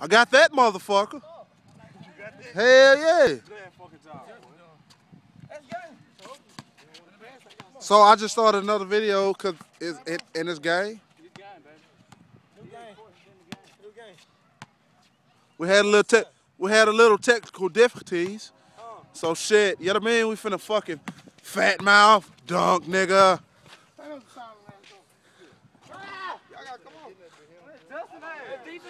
I got that motherfucker. Hell yeah. So I just started another video cause it's in, in this game. We had a little te- we had a little technical difficulties. So shit, you know what I mean? We finna fucking fat mouth, dunk nigga.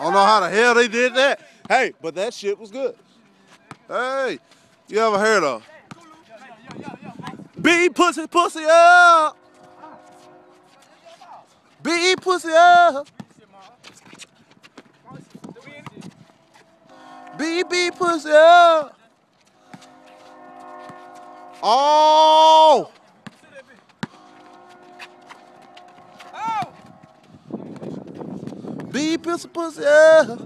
I don't know how the hell they did that. Hey, but that shit was good. Hey, you ever heard of? Beat pussy, pussy up. Beat pussy up. Beat pussy up. Oh, Oh! pussy, pussy up.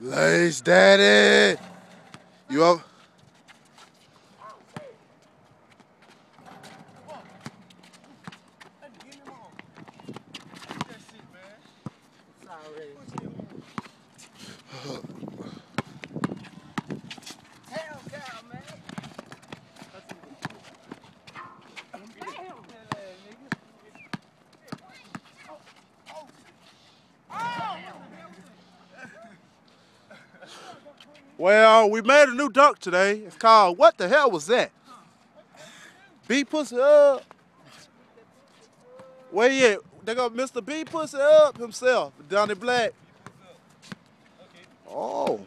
Lace daddy. You up? That shit, man. Hell cow, man. Well, we made a new dunk today. It's called What the Hell Was That? Beat Pussy Up. Where you at? They got Mr. B Pussy Up himself, Donnie Black. Oh.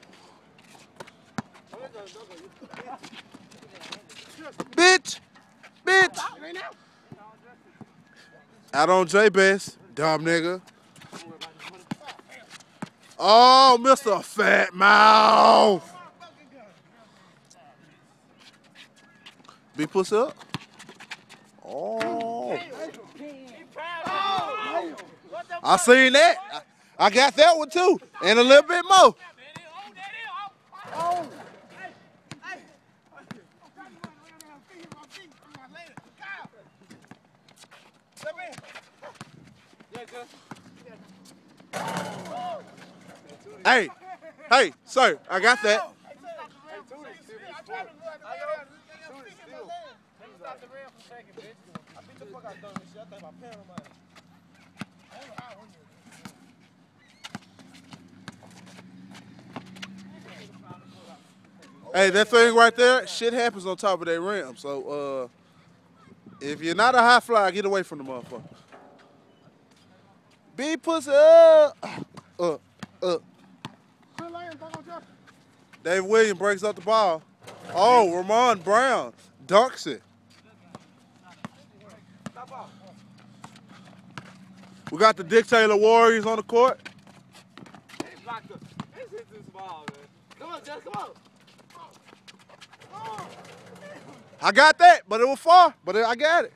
Bitch! Bitch! Out on J Best, dumb nigga. Oh, Mr. Fat Mouth. Be pussy up. Oh. I seen that. I, got that one too. And a little bit more. Hey, hey, sir, I got that. Stop the rail for a second, bitch. I beat the fuck out of this shit. I think my pen on mine. Hey, that thing right there, shit happens on top of that rim. So, uh, if you're not a high flyer, get away from the motherfucker. Be pussy up. Uh, uh. Dave Williams breaks up the ball. Oh, Ramon Brown dunks it. We got the Dick Taylor Warriors on the court. Blocked up. Let's hit this ball, man. Come on, Jess, come on. I got that, but it was far. But I got it.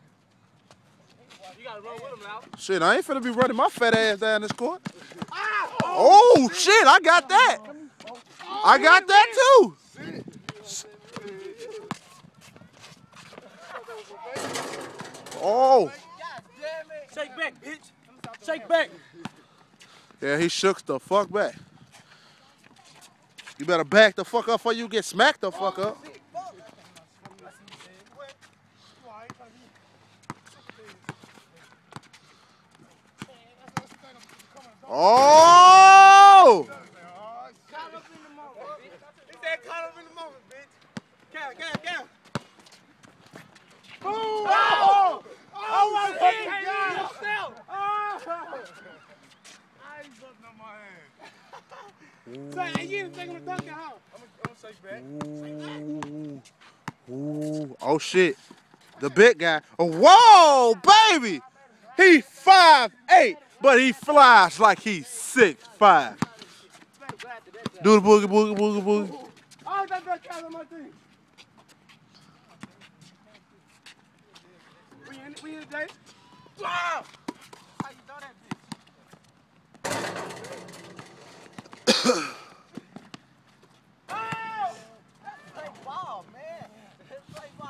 You gotta run with him now. Shit, I ain't finna be running my fat ass down this court. Oh shit, I got that. I got that too. Oh, Shake back, bitch. Shake back. yeah, he shook the fuck back. You better back the fuck up before you get smacked the fuck up. Oh! Say, hey, you taking the dunk at home. I'm gonna shake back. Ooh. Ooh. Oh shit. The big guy. Oh, whoa, baby. He five eight, but he flies like he's six five. Do the boogie boogie boogie boogie. Oh, that that cat on my team. We in, we in today? Wow! How you throw that bitch? oh! That's straight ball, man. That's straight ball.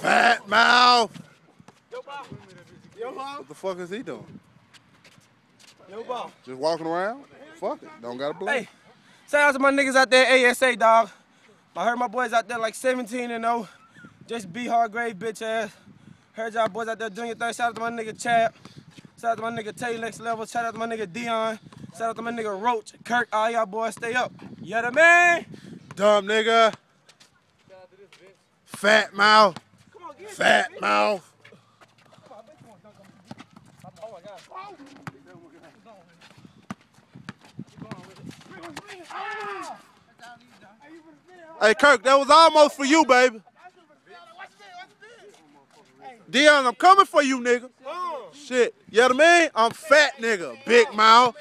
Fat mouth. Yo, ball. What the fuck is he doing? Yo, ball. Just walking around? Fuck it. Don't gotta blame. Hey, shout out to my niggas out there, ASA, dog. I heard my boys out there like 17 and 0. Just be hard grave, bitch ass. Heard y'all boys out there doing your thing. Shout out to my nigga Chad. Shout out to my nigga Tay Next Level. Shout out to my nigga Dion. Shout out to my nigga Roach, Kirk. All y'all boys stay up. You the man? Dumb nigga. Fat mouth. Fat mouth. Hey Kirk, that was almost for you, baby. Dion, I'm coming for you, nigga. Shit. You know what I mean? I'm fat nigga. Big mouth.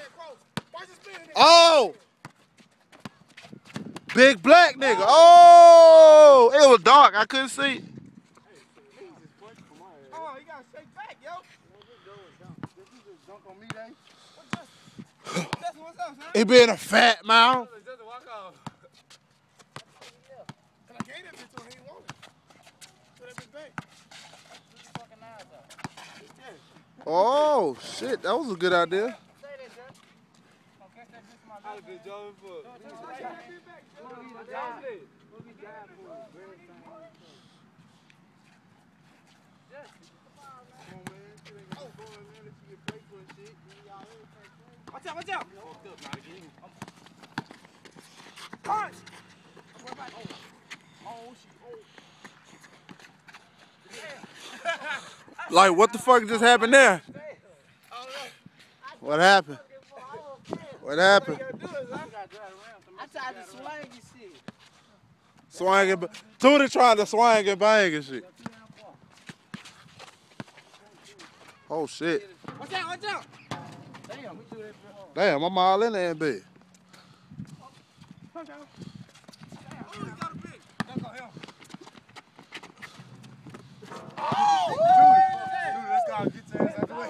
Oh! Big black nigga. Oh! It was dark. I couldn't see. Oh, you gotta shake back, yo. That's what's up, son. He being a fat mouth. Just a walk off. Cause I gave that bitch to him, he ain't want it. So that bitch back. Oh, shit. That was a good idea. Watch out, watch out. Punch. Like, what the fuck just happened there? What happened? What happened? I tried to swing and shit. Swang and Tootie trying to swang and bang and shit. Oh shit. Watch out, watch out. Damn, we do that for Damn, I'm all in there in bed. Oh, he got a big. Dunk on him. let's go. Get your ass out the way.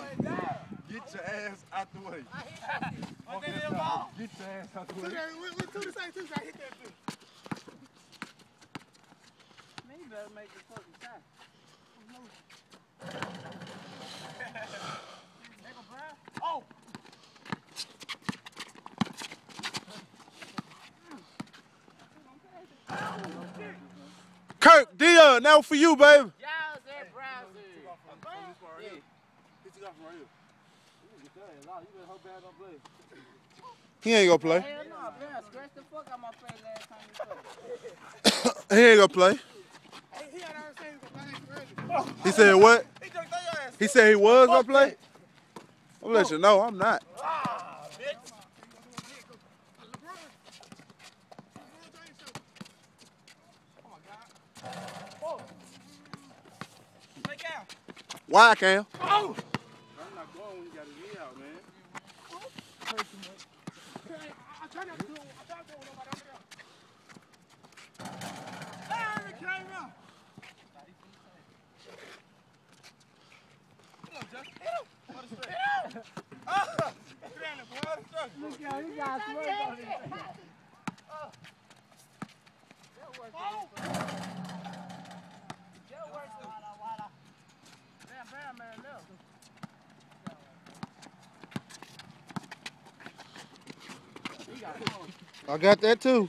Get your ass out the way. Watch that little. Get your ass out the Look way. at it. Look the side, to the. Hit that bitch. Man, you better make the fucking shot. Oh. Now for you, baby. Y'all. He ain't gonna play. Hell no, man, scratch the fuck out my face last time you played. He ain't gonna play. He said he was gonna play He said what? He jumped on your ass. He said he was gonna play. I'm let you know I'm not. Ah, bitch. Take out. Why, Cam? Oh! I'm not going when you got his knee out, man. I try not to do it. I try not to do it with nobody else. Hey, it came out. Come on, Justin. Hit him. What a strike. Hit him. Ah, get down there, boy. What a strike. Look out, you got smoke on it. Damn, Brown man left. I got that too.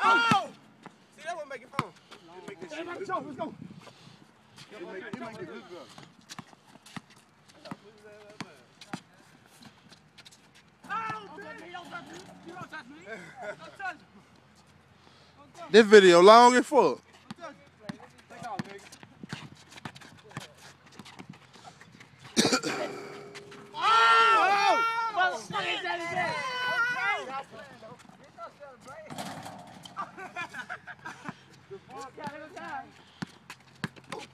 Oh! See, that one make it fun. He make, he make the good go. This video long as fuck. Oh!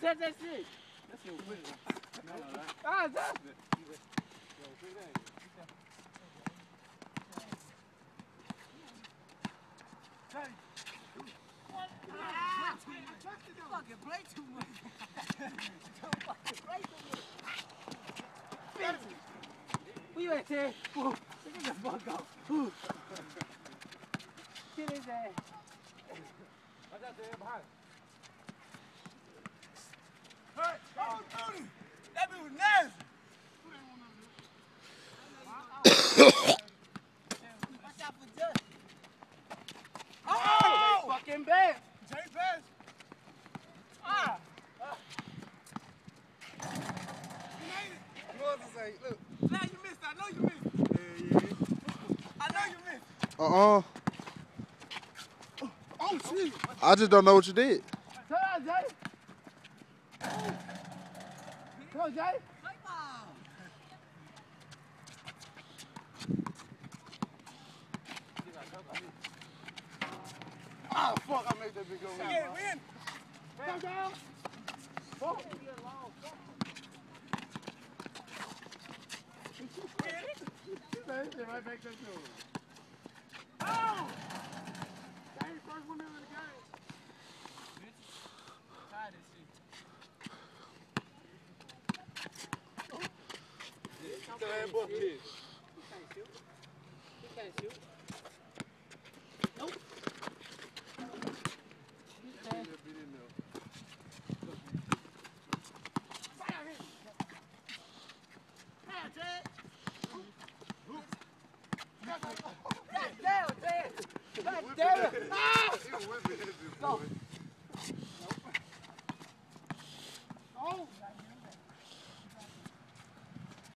That shit. Ah, it. Fucking play too much. Don't fucking play too much. Where you at, Ted? Look at the fuck. Whew. Get his ass. Watch out there behind. Oh! Fucking bad. Bass. Ah! You to say? Look. Now you missed. I know you missed. Yeah, yeah. I know you missed. Uh-uh. Oh, shit. I just don't know what you did. Come on, Jay. Come on, Jay. Ah, fuck, I made that big go. Yeah, win. Come down. Right back that door. Oh! Jay, first one in the game. Shit. Tell that boy kid. He can't shoot.